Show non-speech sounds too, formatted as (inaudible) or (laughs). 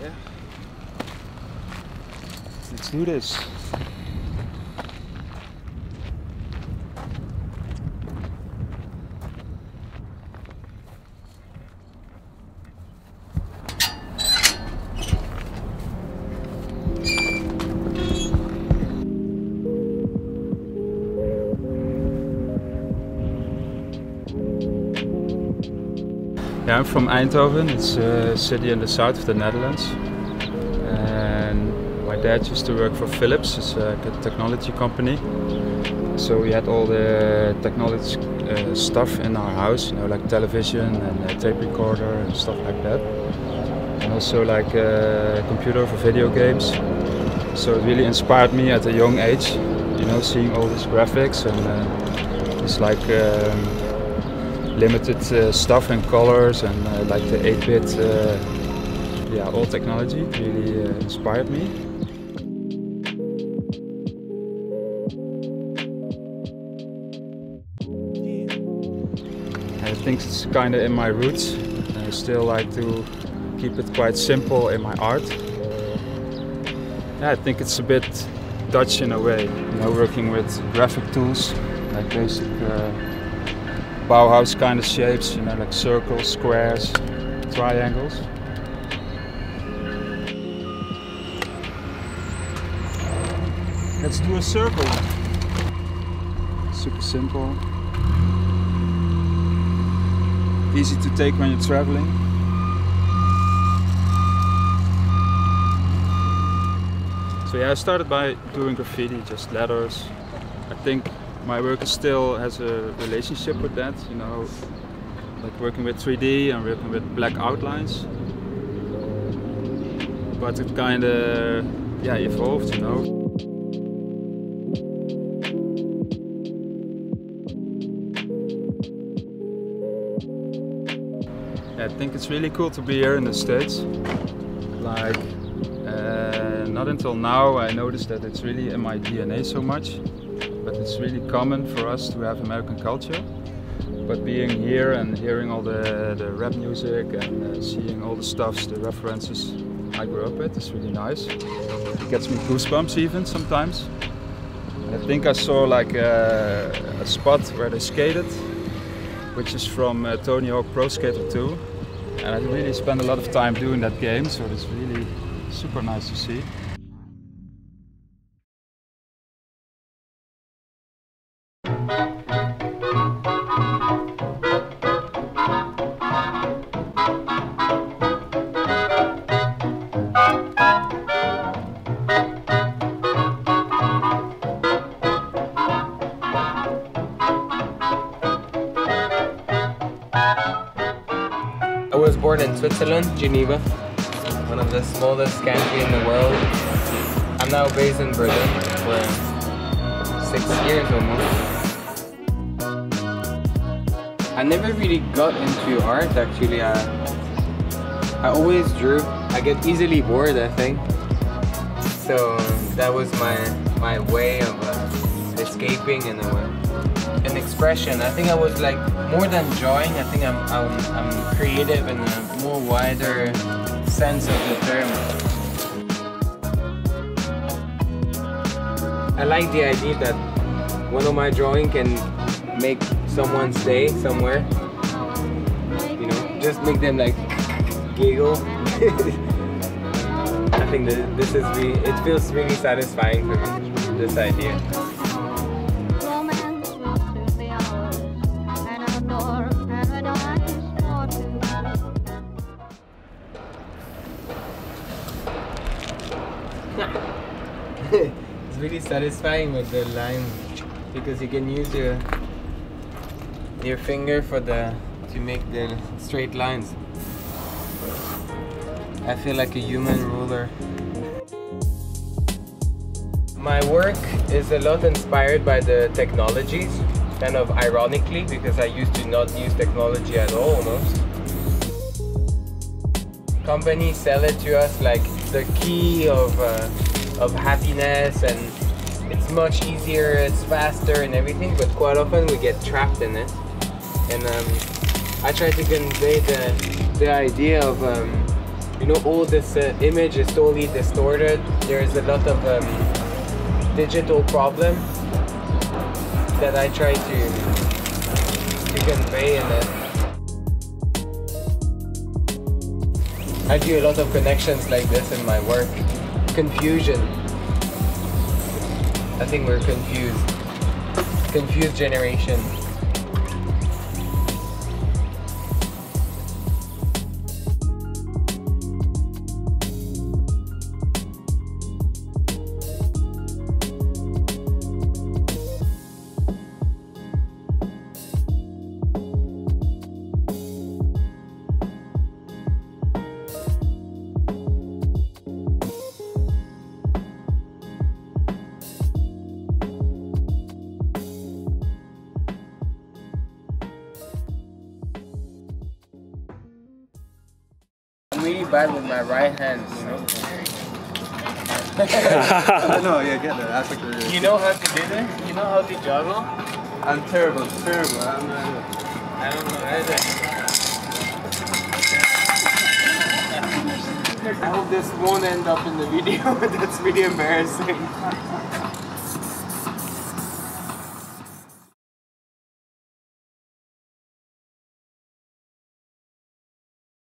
Yeah. Let's do this. Yeah, I'm from Eindhoven. It's a city in the south of the Netherlands. And my dad used to work for Philips, it's a technology company. So we had all the technology uh, stuff in our house, you know, like television and a tape recorder and stuff like that. And also like a computer for video games. So it really inspired me at a young age, you know, seeing all these graphics and uh, it's like um, limited uh, stuff and colors and uh, like the 8-bit uh, yeah old technology really uh, inspired me. I think it's kind of in my roots. I still like to keep it quite simple in my art. Yeah, I think it's a bit Dutch in a way you know working with graphic tools like basic uh, Bauhaus kind of shapes, you know, like circles, squares, triangles. Let's do a circle. Super simple. Easy to take when you're traveling. So yeah, I started by doing graffiti, just letters. I think my work still has a relationship with that, you know, like working with 3D and working with black outlines. But it kind of, yeah, evolved, you know. I think it's really cool to be here in the States. Like, uh, not until now I noticed that it's really in my DNA so much but it's really common for us to have American culture. But being here and hearing all the, the rap music and uh, seeing all the stuffs, the references I grew up with is really nice. It gets me goosebumps even sometimes. I think I saw like a, a spot where they skated, which is from uh, Tony Hawk Pro Skater 2. And I really spent a lot of time doing that game, so it's really super nice to see. I was born in Switzerland, Geneva, one of the smallest country in the world. I'm now based in Berlin for six years almost. I never really got into art actually. I, I always drew. I get easily bored I think. So that was my, my way of uh, escaping in a way an expression. I think I was like more than drawing. I I'm I'm, I'm creative in a more wider sense of the term. I like the idea that one of my drawing can make someone stay somewhere. You know, just make them like giggle. (laughs) I think that this is really, it feels really satisfying for me, this idea. Satisfying with the line because you can use your your finger for the to make the straight lines. I feel like a human ruler. My work is a lot inspired by the technologies, kind of ironically because I used to not use technology at all almost. Companies sell it to us like the key of uh, of happiness and it's much easier, it's faster and everything, but quite often we get trapped in it. And um, I try to convey the, the idea of, um, you know, all this uh, image is totally distorted. There's a lot of um, digital problem that I try to to convey in it. I do a lot of connections like this in my work. Confusion. I think we're confused. Confused generation. Bad with my right hand, you (laughs) know. no, yeah, get there. That's like the. You know how to do that? You know how to juggle? I'm terrible, terrible. I'm, uh, I don't know either. I hope this won't end up in the video. (laughs) That's really embarrassing.